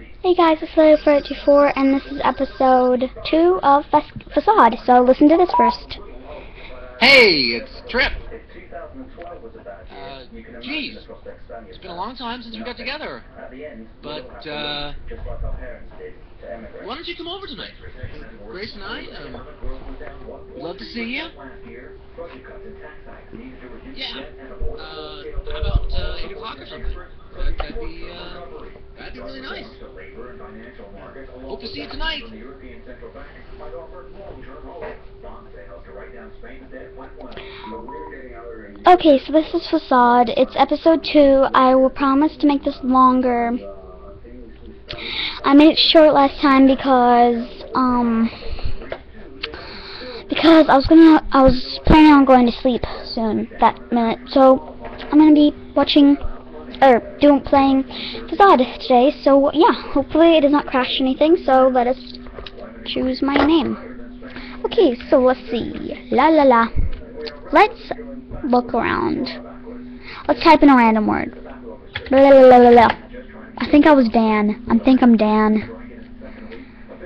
Hey guys, it's Leo484 and this is episode 2 of Fas- Facade, so listen to this first. Hey, it's Trip. Uh, geez, it's been a long time since we got together. But, uh, why don't you come over tonight? Grace and I, um, love to see you. Yeah, uh, how about, uh, 8 o'clock or something? That, that'd be, uh, that'd be really nice. Hope to see you tonight. Okay, so this is Facade. It's episode 2. I will promise to make this longer. I made it short last time because, um, because I was gonna, I was planning on going to sleep soon, that minute. So, I'm gonna be watching, or doing, playing Facade today. So, yeah, hopefully it does not crash anything. So, let us choose my name. Okay, so let's see. La la la. Let's look around. Let's type in a random word. La la la blah, blah. I think I was Dan. I think I'm Dan.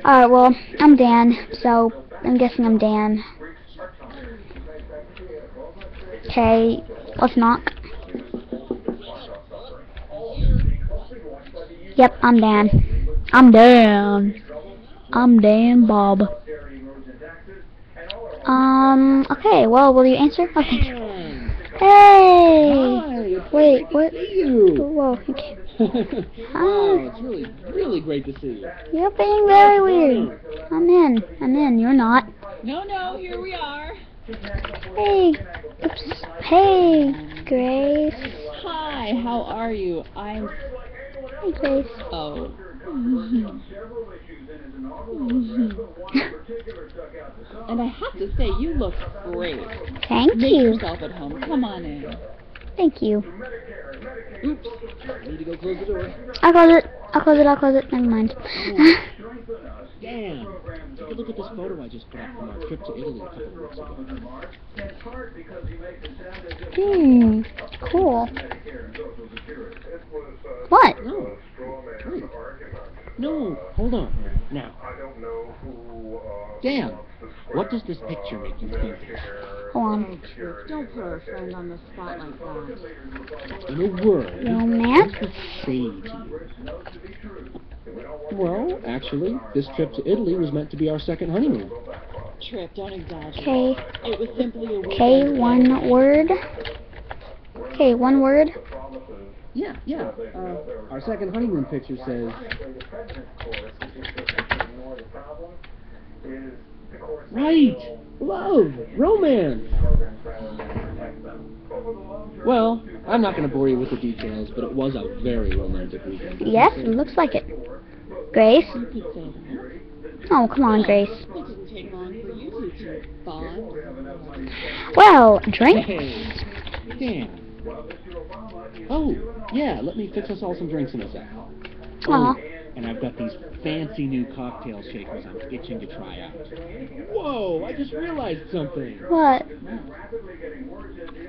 Alright, well, I'm Dan, so I'm guessing I'm Dan. Okay, let's knock. Yep, I'm Dan. I'm Dan. I'm Dan Bob. Um, okay, well, will you answer? Okay. Hey! Hi, Wait, what? great to see you. Whoa, okay. Wow, it's really, really great to see you. You're being very weird. I'm in. I'm in. You're not. No, no, here we are. Hey. Oops. Hey, Grace. Hi, how are you? I'm. Hey, Grace. Oh. and I have to say, you look great. Thank Make you. yourself at home. Come on in. Thank you. Oops. Need to go close the door. I'll close it. I'll close it. I'll close it. Never mind. Damn. Take a look at this photo I just put up from our trip to Italy a couple of weeks ago. hmm. Cool. What? No. Wait. No, hold on. Now. Damn. what does this picture make you think? Hold on. Don't put our friend on the spot like that. In a word, Romance? what does this say to you? Well, actually, this trip to Italy was meant to be our second honeymoon. Trip, don't exaggerate. Okay. It was simply a Okay, one word. Okay, one word. Yeah, yeah. Uh, our second honeymoon picture says, Right! Love! Romance! Well, I'm not going to bore you with the details, but it was a very romantic weekend. Yes, it looks like it. Grace? You could say that. Oh, come on, Grace. It didn't take long for you two to bond. Well, drinks. Hey. Oh, yeah, let me fix us all some drinks in a sec. Aw. And I've got these fancy new cocktail shakers I'm itching to try out. Whoa, I just realized something. What?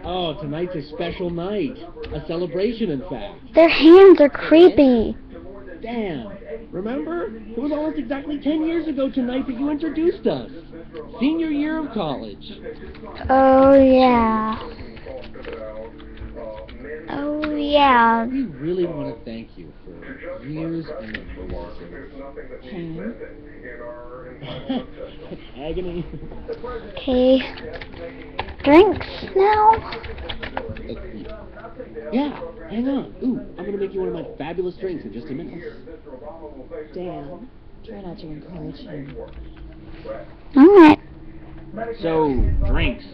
Oh, tonight's a special night. A celebration, in fact. Their hands are creepy. Damn. Remember? It was almost exactly 10 years ago tonight that you introduced us. Senior year of college. Oh, yeah. Oh, yeah. We really want to thank you years and years Pain. of agony. Okay. Drinks now? Yeah, hang on. Ooh, I'm gonna make you one of my fabulous drinks in just a minute. Dan, try not to encourage him. Alright. So, drinks.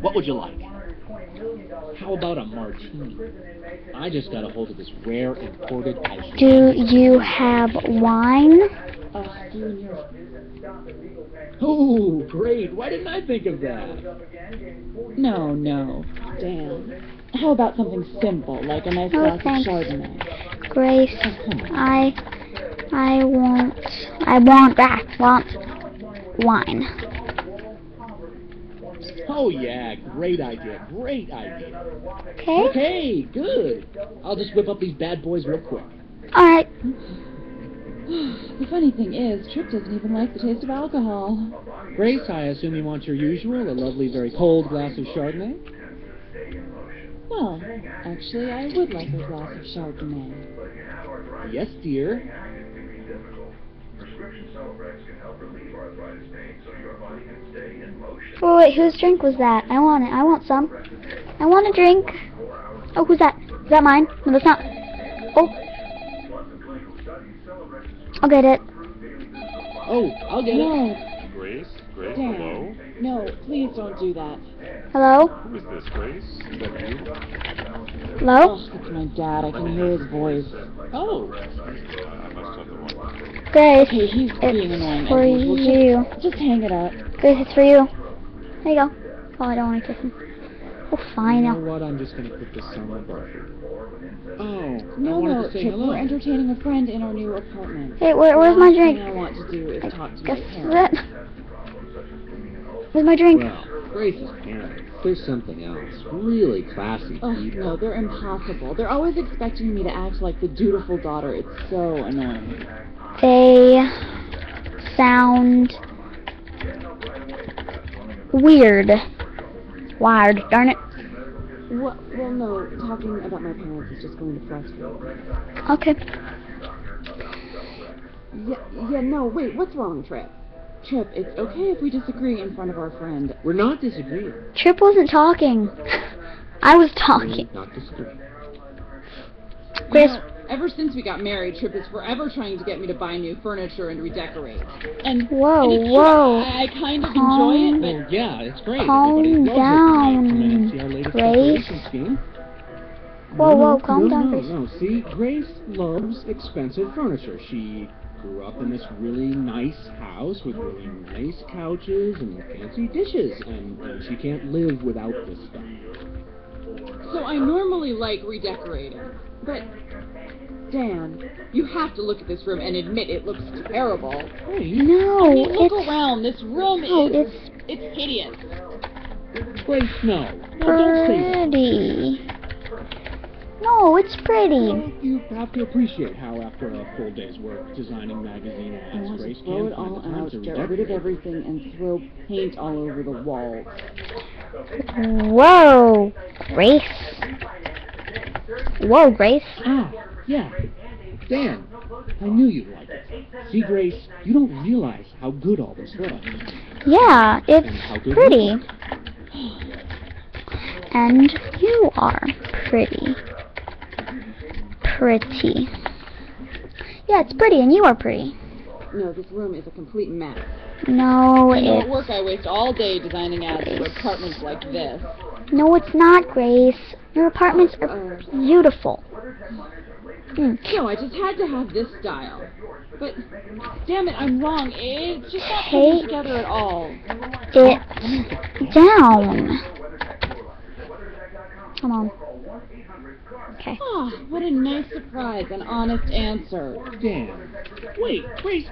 What would you like? How about a martini? I just got a hold of this rare imported ice. Do you have wine? Oh, you and your... Oh, great. Why didn't I think of that? No, no. Damn. How about something simple, like a nice Oh, glass of. Chardonnay? Grace, oh, I, I want, I want that, want wine. Oh, yeah. Great idea. Great idea. Okay? Okay, good. I'll just whip up these bad boys real quick. Alright. The funny thing is, Trip doesn't even like the taste of alcohol. Grace, I assume you want your usual, a lovely, very cold glass of Chardonnay? Well, actually, I would like a glass of Chardonnay. Yes, dear. Oh wait, whose drink was that? I want it. I want some. I want a drink. Oh, who's that? Is that mine? No, that's not. Oh. I'll get it. Oh, I'll get it. Grace? Grace, Dan. hello? No, please don't do that. Hello? Who is this, Grace? Is that you? Hello? Oh, it's my dad. I can hear his voice. Oh, I must have the wrong Grace, Okay, he's being it's annoying. for We'll you. Just, just hang it up. Grace, it's for you. There you go. Oh, I don't want to kiss him. Oh, you fine. know I'll- what? I'm just gonna put this on my bar. Oh, No, no, to hello. we're entertaining a friend in our new apartment. Hey, where, where's my last drink? thing I want to do is talk to my Guess parents. that. Where's my drink? Well, Grace's parents. There's something else. Really classy Oh, people. no, they're impossible. They're always expecting me to act like the dutiful daughter. It's so annoying. They sound weird. Wired, darn it. Well, well, no, talking about my parents is just going to frustrate. Okay. Yeah, yeah, no, wait, what's wrong, Trip? Trip, it's okay if we disagree in front of our friend. We're not disagreeing. Trip wasn't talking. I was talking. We're not disagreeing. Grace, You know, ever since we got married, Trip is forever trying to get me to buy new furniture and redecorate. And Whoa, and it's whoa. I, I kind of Calm enjoy it, Well, yeah, it's great. Calm Everybody loves it. down, Come in and see our latest Grace. Whoa, whoa, calm no, down, no, Grace. No, see, Grace loves expensive furniture. She grew up in this really nice house with really nice couches and fancy dishes, and, and she can't live without this stuff. so I normally like redecorating. But Dan, you have to look at this room and admit it looks terrible. Hey, No, I mean, look it's around. This room no, is it's it's hideous. Grace, no. No, don't say that. Pretty. No, it's pretty. Well, you have to appreciate how, after a full day's work designing magazine ads, want Grace to throw it all find the time out, get rid of everything, and throw paint all over the walls. Whoa, Grace. Whoa, Grace. Ah, yeah. Dan, I knew you'd like it. See, Grace, you don't realize how good all this looks. Yeah, it's good pretty. And you are pretty. Pretty. Yeah, it's pretty, and you are pretty. No, this room is a complete mess. No, I know at it's work I waste all day designing ads for apartments like this. no, it's not, Grace. Your apartments are Uh, beautiful. Mm. no, I just had to have this style. But, damn it, I'm wrong. It's just not putting together at all. It down. Come on. Okay. Ah, what a nice surprise, an honest answer. Dan, wait, wait.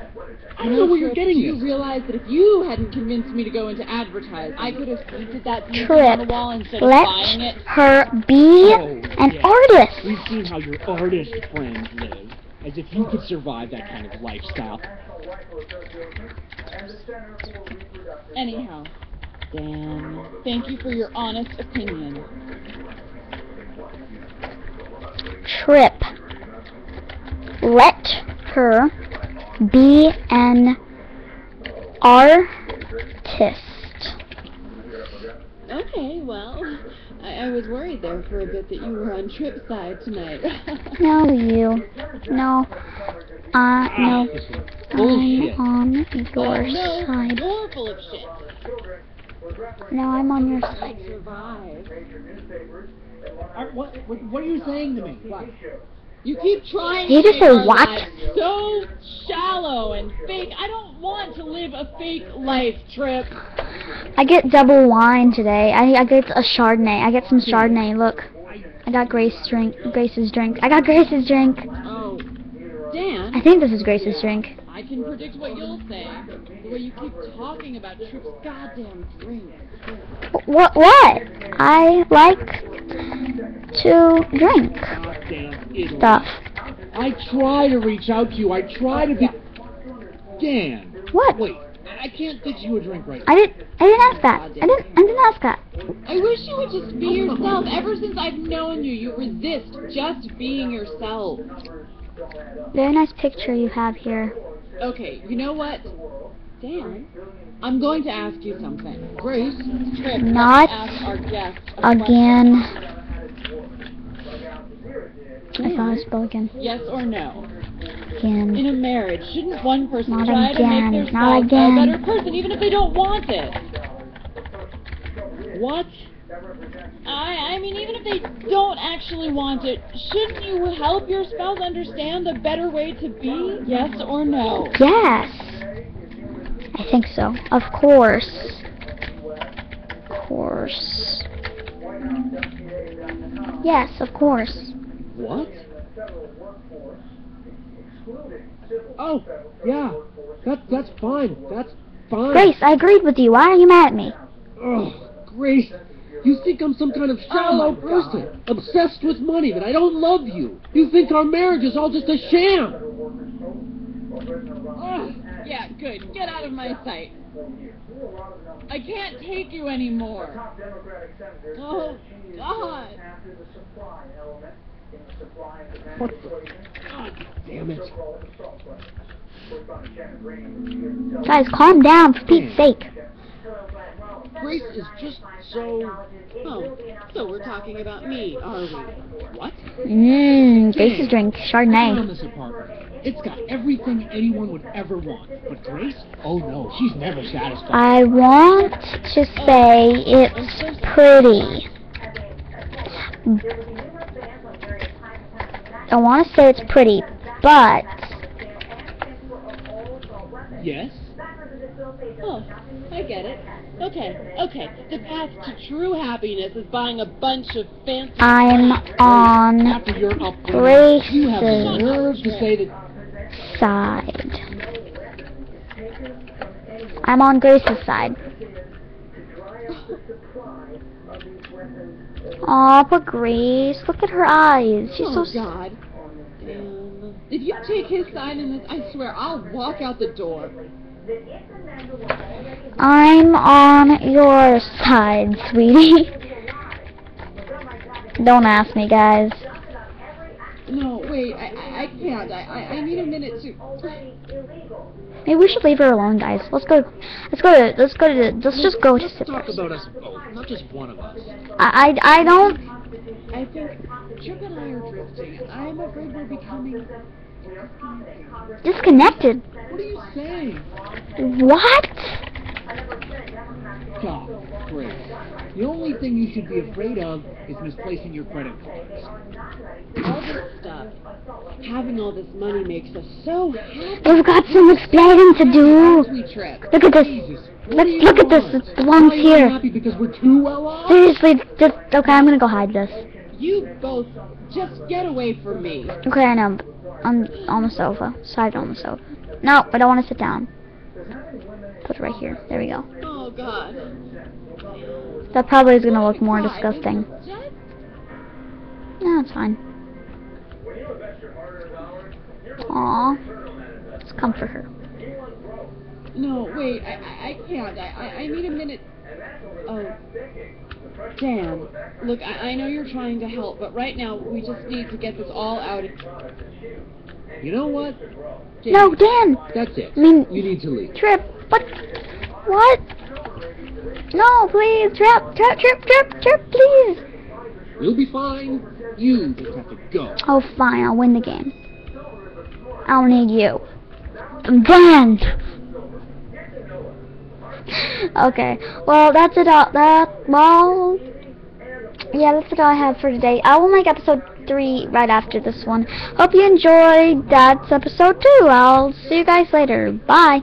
I don't know where you're getting do you this. realize that if you hadn't convinced me to go into advertising, I could have painted that painting Trip, on the wall instead of let buying it? her be Oh, an yeah. artist. We've seen how your artist friends live, as if you could survive that kind of lifestyle. Anyhow, Dan, thank you for your honest opinion. Trip. Let her be an artist. Okay, well, I, I was worried there for a bit that you were on Trip's side tonight. No, you. No. Uh, no. Is I'm on your Oh, no, side. you're full of shit. No, I'm on your side. Uh, what, what, what are you saying to me? What? You keep trying Did you to just make say what? so shallow and fake. I don't want to live a fake life, Trip. I get double wine today. I I get a Chardonnay. I get some Chardonnay. Look, I got Grace drink. Grace's drink. I got Grace's drink. Oh, Dan. I think this is Grace's drink. I can predict what you'll say. The way you keep talking about Trip's goddamn drink. What? What? I like to drink stuff. I try to reach out to you. I try to be. Dan. What? Wait, I can't fix you a drink right now. I didn't. I didn't ask that. I didn't. I didn't ask that. I wish you would just be yourself. Ever since I've known you, you resist just being yourself. Very nice picture you have here. Okay, you know what? Dan, I'm going to ask you something. Grace, Trip, Not ask our guest a question. Again. I thought I spoke again. Yes or no? Again. In a marriage, shouldn't one person Not try to make their spouse again. a better person, even if they don't want it? What? I I mean, even if they don't actually want it, shouldn't you help your spouse understand the better way to be? Yes or no? Yes. I think so. Of course. Of course. Yes, of course. What? Oh, yeah. That that's fine. That's fine. Grace, I agreed with you. Why are you mad at me? Oh, Grace, you think I'm some kind of oh shallow Oh, my person, obsessed with money, that I don't love you. You think our marriage is all just a sham. Ugh, yeah, good. Get out of my sight. I can't take you anymore. Oh, God. What the? God damn it. Guys, calm down for Pete's sake. Grace is just so. Oh, so we're talking about me, are we? What? Mmm, Grace's drink, I Chardonnay. this apartment. It's got everything anyone would ever want. But Grace? Oh no, she's never satisfied. I want to say it's pretty. I want to say it's pretty, but yes? Oh, I get it. Okay, okay. The path to true happiness is buying a bunch of fancy. I'm on After your you have the Grace's nerve to say that. side. I'm on Grace's side. Aw, but Grace, look at her eyes. She's so oh, s- God. Um, if you take his side in this, I swear I'll walk out the door. I'm on your side, sweetie. Don't ask me, guys. No, wait, I, I, can't. I, I, I need a minute to. Maybe we should leave her alone, guys. Let's go. Let's go to. Let's go to. Let's just go to Let's talk about us both, not just one of us. I, I I don't. I think Trip and I are drifting. I'm afraid we're becoming. Disconnected. What are you saying? What? Stop, Grace. The only thing you should be afraid of is misplacing your credit cards. All this stuff. Having all this money makes us so happy. We've got some explaining to do. Look at this. Jesus, what Look, look at this. want? It's the ones Why are you here. unhappy because we're too well? Seriously, just okay. I'm gonna go hide this. You both just get away from me. Okay, I know. I'm on the sofa. Side on the sofa. No, I don't want to sit down. Put it right here. There we go. Oh God. That probably is gonna look more disgusting. No, it's fine. Aw. Let's comfort her. No, wait, I, I, I can't. I, I, I need a minute. Oh. Dan, look, I, I know you're trying to help, but right now we just need to get this all out. You know what? No, Dan! That's it. I mean- you need to leave. Trip! What? What? No, please! Trip! Trip! Trip! Trip! Trip! Please! We'll be fine. You just have to go. Oh, fine. I'll win the game. I don't need you. Dan! okay. Well, that's it all. That, well... Yeah, that's it all I have for today. I will make episode 3 right after this one. Hope you enjoyed. That's episode 2. I'll see you guys later. Bye.